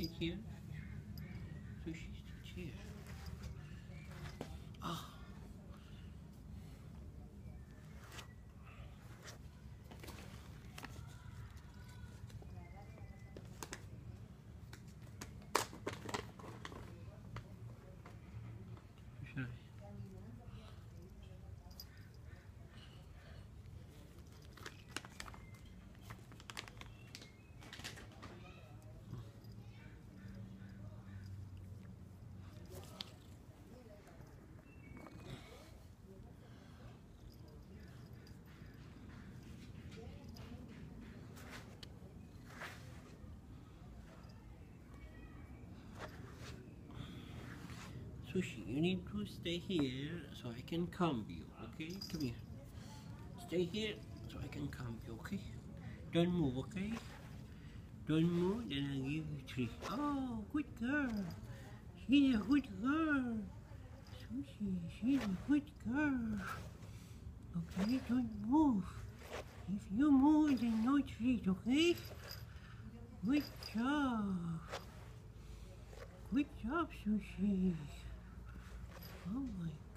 sit here. Sushi, sit here. Ah. Sorry. Sushi, you need to stay here so I can comb you, okay? Come here. Stay here so I can comb you, okay? Don't move, okay? Don't move, then I'll give you three. Oh, good girl. She's a good girl. Sushi, she's a good girl. Okay, don't move. If you move, then no treat, okay? Good job. Good job, Sushi. Oh my.